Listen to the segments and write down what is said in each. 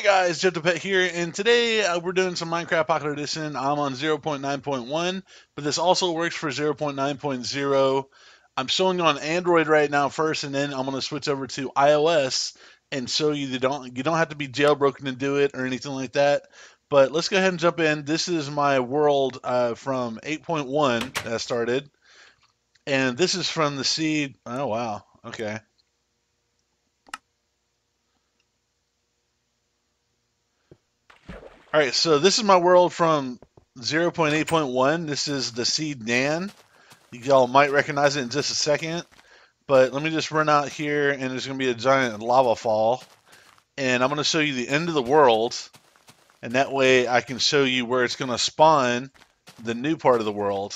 Hey guys, Jeff the Pet here, and today uh, we're doing some Minecraft Pocket Edition. I'm on 0.9.1, but this also works for 0.9.0. I'm showing on Android right now first, and then I'm going to switch over to iOS and show you that don't you don't have to be jailbroken to do it or anything like that. But let's go ahead and jump in. This is my world uh, from 8.1 that started, and this is from the seed. Oh wow, okay. All right, so this is my world from 0.8.1. This is the seed Nyan. Y'all might recognize it in just a second, but let me just run out here, and there's going to be a giant lava fall, and I'm going to show you the end of the world, and that way I can show you where it's going to spawn the new part of the world,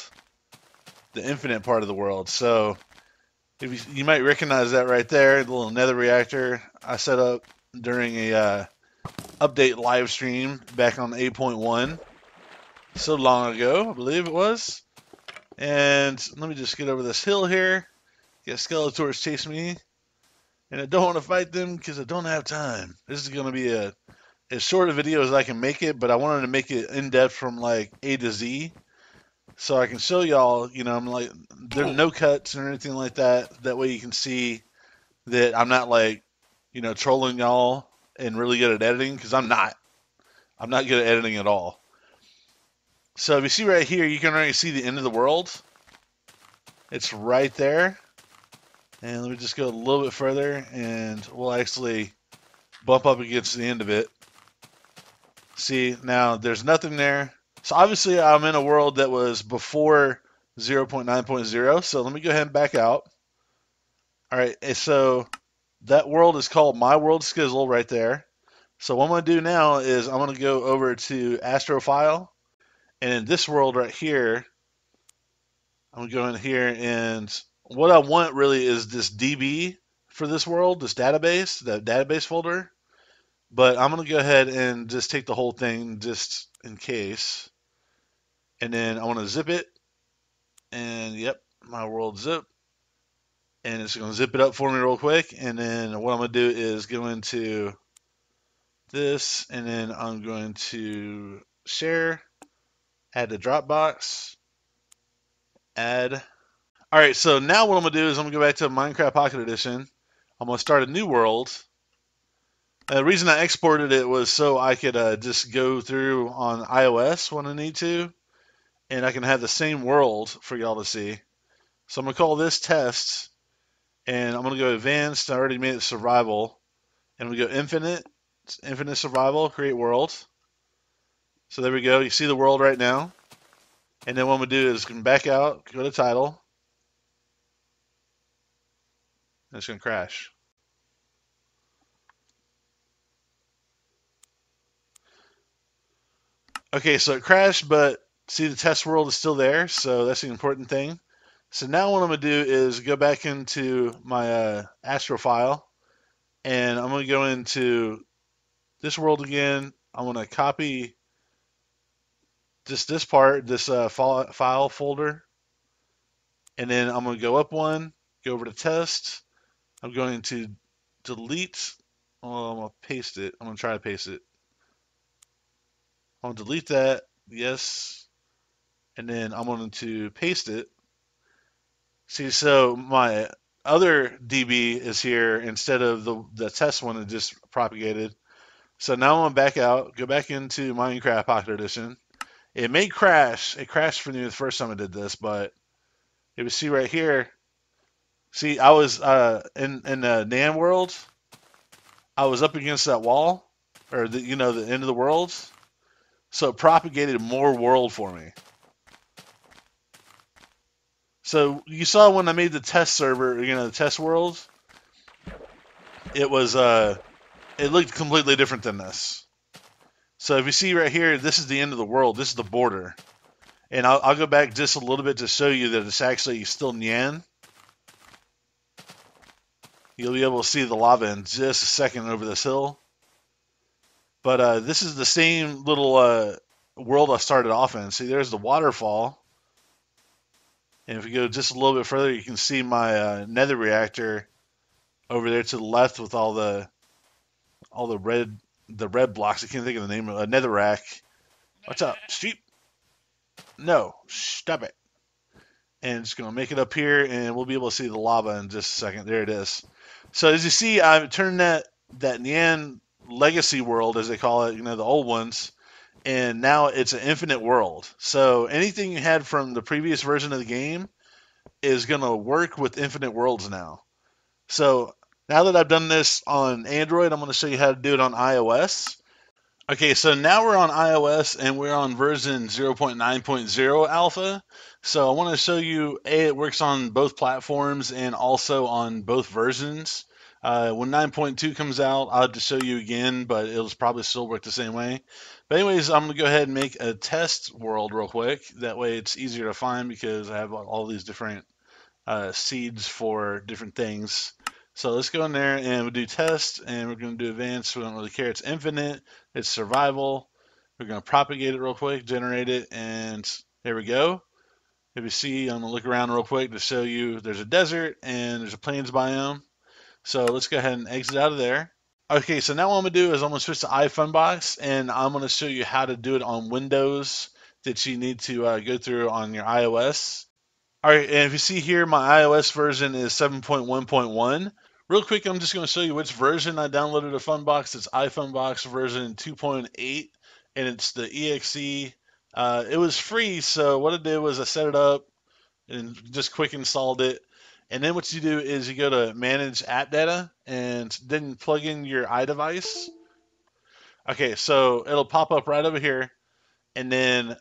the infinite part of the world. So if you, you might recognize that right there, the little nether reactor I set up during a uh, update live stream back on 8.1 so long ago, I believe it was. And let me just get over this hill here. Get Skeletors chase me. And I don't want to fight them because I don't have time. This is going to be a as short a video as I can make it, but I wanted to make it in depth from like A to Z. So I can show y'all, you know, I'm like, there are no cuts or anything like that. That way you can see that I'm not like, you know, trolling y'all and really good at editing because I'm not. I'm not good at editing at all. So if you see right here, you can already see the end of the world. It's right there. And let me just go a little bit further and we'll actually bump up against the end of it. See, now there's nothing there. So obviously I'm in a world that was before 0.9.0. So let me go ahead and back out. All right, so that world is called My World Skizzle right there. So what I'm going to do now is I'm going to go over to Astro File. And in this world right here, I'm going to go in here and what I want really is this DB for this world, this database, the database folder. But I'm going to go ahead and just take the whole thing just in case. And then I want to zip it. And yep, my world zip and it's going to zip it up for me real quick. And then what I'm going to do is go into this, and then I'm going to share, add to Dropbox, add. All right, so now what I'm going to do is I'm going to go back to Minecraft Pocket Edition. I'm going to start a new world. Uh, the reason I exported it was so I could uh, just go through on iOS when I need to, and I can have the same world for y'all to see. So I'm going to call this test and I'm going to go advanced. I already made it survival. And we go infinite, infinite survival, create world. So there we go. You see the world right now. And then what I'm to do is back out, go to title. And it's going to crash. Okay, so it crashed, but see the test world is still there, so that's the important thing. So now what I'm going to do is go back into my uh, file, and I'm going to go into this world again. I'm going to copy just this part, this uh, file folder, and then I'm going to go up one, go over to test. I'm going to delete. Oh, I'm going to paste it. I'm going to try to paste it. I'm going to delete that. Yes. And then I'm going to paste it. See, so my other DB is here instead of the, the test one that just propagated. So now I'm back out, go back into Minecraft Pocket Edition. It may crash. It crashed for me the first time I did this, but if you see right here. See, I was uh, in in the Nyan world. I was up against that wall, or the you know the end of the world. So it propagated more world for me. So you saw when I made the test server, you know, the test world, it was uh it looked completely different than this. So if you see right here, this is the end of the world. This is the border. And I'll, I'll go back just a little bit to show you that it's actually still Nyan. You'll be able to see the lava in just a second over this hill. But uh, this is the same little uh, world I started off in. See, there's the waterfall. And if you go just a little bit further, you can see my uh, nether reactor over there to the left with all the all the red the red blocks. I can't think of the name of a netherrack. What's up, sheep? No, stop it. And it's going to make it up here, and we'll be able to see the lava in just a second. There it is. So as you see, I've turned that that Nyan legacy world, as they call it, you know, the old ones, and now it's an infinite world. So anything you had from the previous version of the game is going to work with infinite worlds now. So now that I've done this on Android, I'm going to show you how to do it on iOS. Okay, so now we're on iOS and we're on version 0.9.0 alpha. So I want to show you, A, it works on both platforms and also on both versions. Uh, when 9.2 comes out, I'll to show you again, but it'll probably still work the same way. But anyways, I'm going to go ahead and make a test world real quick. That way it's easier to find because I have all these different uh, seeds for different things. So let's go in there and we'll do test and we're going to do advanced. We don't really care. It's infinite. It's survival. We're going to propagate it real quick, generate it, and there we go. If you see, I'm going to look around real quick to show you there's a desert and there's a plains biome. So let's go ahead and exit out of there. Okay, so now what I'm going to do is I'm going to switch to iFunbox and I'm going to show you how to do it on Windows that you need to uh, go through on your iOS. All right, and if you see here, my iOS version is 7.1.1. Real quick, I'm just going to show you which version I downloaded of Funbox. It's iFunbox version 2.8, and it's the EXE. Uh, it was free, so what I did was I set it up and just quick installed it. And then what you do is you go to Manage App Data, and then plug in your iDevice. Okay, so it'll pop up right over here, and then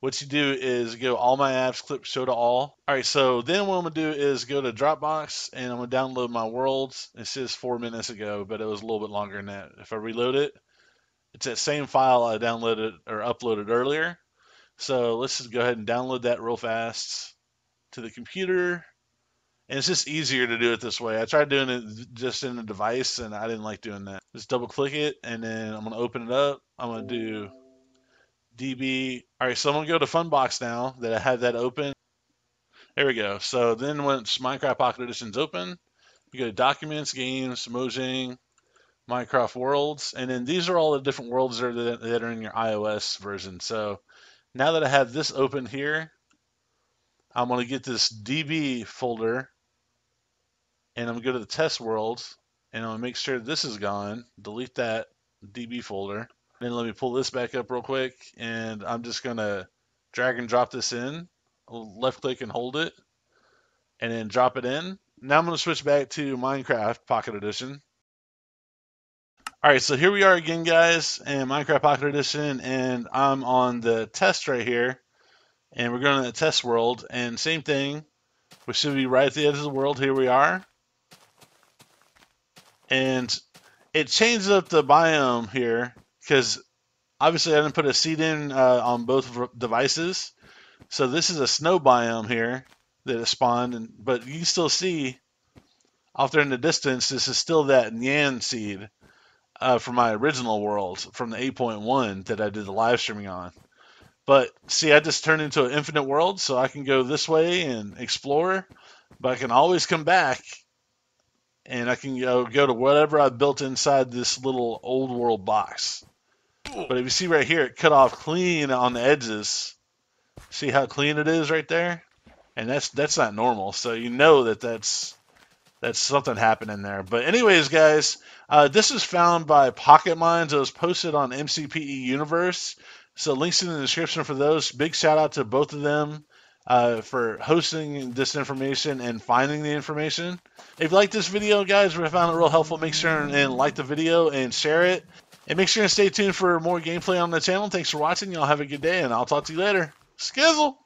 what you do is go all my apps, click show to all. All right, so then what I'm gonna do is go to Dropbox and I'm gonna download my worlds. It says four minutes ago, but it was a little bit longer than that. If I reload it, it's that same file I downloaded or uploaded earlier. So let's just go ahead and download that real fast to the computer. And it's just easier to do it this way. I tried doing it just in the device and I didn't like doing that. Just double click it and then I'm gonna open it up. I'm gonna do DB. All right, so I'm gonna go to Funbox now that I have that open. There we go. So then once Minecraft Pocket Edition's open, you go to Documents, Games, Mojang, Minecraft Worlds, and then these are all the different worlds that are, that are in your iOS version. So now that I have this open here, I'm going to get this DB folder, and I'm to go to the test world and I'm to make sure this is gone. Delete that DB folder. Then let me pull this back up real quick, and I'm just gonna drag and drop this in. left click and hold it, and then drop it in. Now I'm gonna switch back to Minecraft Pocket Edition. All right, so here we are again, guys, in Minecraft Pocket Edition, and I'm on the test right here, and we're going to the test world, and same thing. We should be right at the edge of the world. Here we are, and it changes up the biome here because obviously I didn't put a seed in uh, on both devices. So this is a snow biome here that has spawned, and, but you still see off there in the distance, this is still that Nyan seed uh, from my original world from the 8.1 that I did the live streaming on. But see, I just turned into an infinite world, so I can go this way and explore, but I can always come back and I can go, go to whatever I built inside this little old world box. But if you see right here, it cut off clean on the edges. See how clean it is right there? And that's that's not normal. So you know that that's that's something happening there. But anyways, guys, uh, this is found by Pocketmines. It was posted on MCPE Universe. So links in the description for those. Big shout out to both of them uh, for hosting this information and finding the information. If you like this video, guys, or found it real helpful, make sure and like the video and share it. And make sure to stay tuned for more gameplay on the channel. Thanks for watching. Y'all have a good day, and I'll talk to you later. Skizzle!